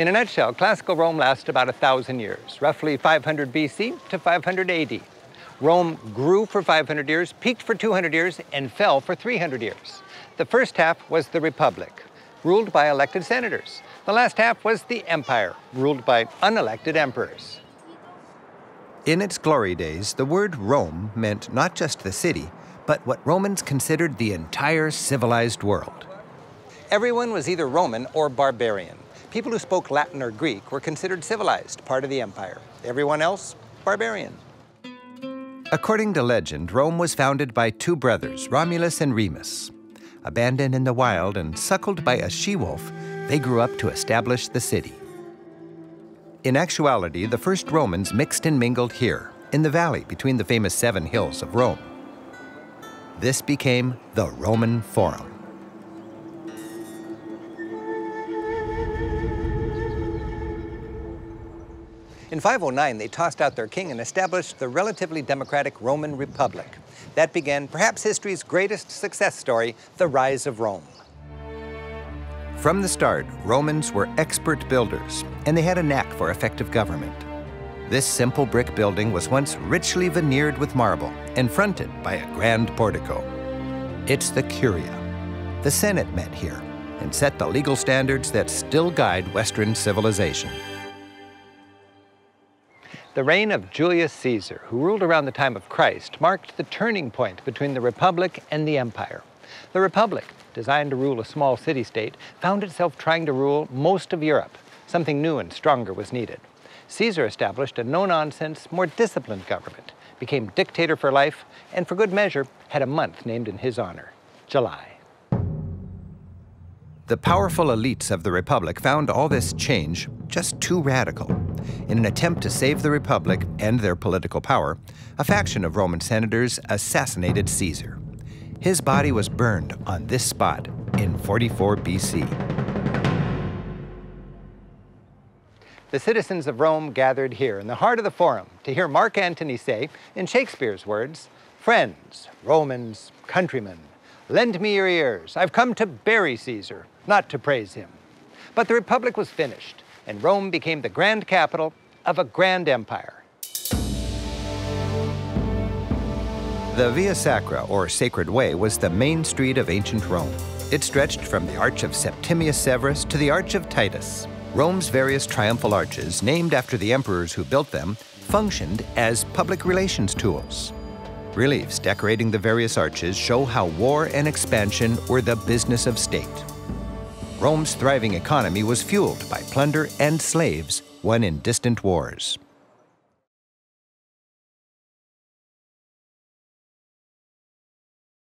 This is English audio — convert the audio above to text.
In a nutshell, classical Rome lasted about 1,000 years, roughly 500 BC to 500 AD. Rome grew for 500 years, peaked for 200 years, and fell for 300 years. The first half was the Republic, ruled by elected senators. The last half was the Empire, ruled by unelected emperors. In its glory days, the word Rome meant not just the city, but what Romans considered the entire civilized world. Everyone was either Roman or barbarian. People who spoke Latin or Greek were considered civilized, part of the empire. Everyone else, barbarian. According to legend, Rome was founded by two brothers, Romulus and Remus. Abandoned in the wild and suckled by a she-wolf, they grew up to establish the city. In actuality, the first Romans mixed and mingled here, in the valley between the famous seven hills of Rome. This became the Roman Forum. In 509, they tossed out their king and established the relatively democratic Roman Republic. That began perhaps history's greatest success story, the rise of Rome. From the start, Romans were expert builders, and they had a knack for effective government. This simple brick building was once richly veneered with marble and fronted by a grand portico. It's the Curia. The Senate met here and set the legal standards that still guide Western civilization. The reign of Julius Caesar, who ruled around the time of Christ, marked the turning point between the Republic and the Empire. The Republic, designed to rule a small city-state, found itself trying to rule most of Europe. Something new and stronger was needed. Caesar established a no-nonsense, more disciplined government, became dictator for life, and for good measure, had a month named in his honor, July. The powerful elites of the Republic found all this change just too radical. In an attempt to save the Republic and their political power, a faction of Roman senators assassinated Caesar. His body was burned on this spot in 44 BC. The citizens of Rome gathered here in the heart of the Forum to hear Mark Antony say, in Shakespeare's words, Friends, Romans, countrymen, lend me your ears. I've come to bury Caesar, not to praise him. But the Republic was finished, and Rome became the grand capital of a grand empire. The Via Sacra, or Sacred Way, was the main street of ancient Rome. It stretched from the Arch of Septimius Severus to the Arch of Titus. Rome's various triumphal arches, named after the emperors who built them, functioned as public relations tools. Reliefs decorating the various arches show how war and expansion were the business of state. Rome's thriving economy was fueled by plunder and slaves won in distant wars.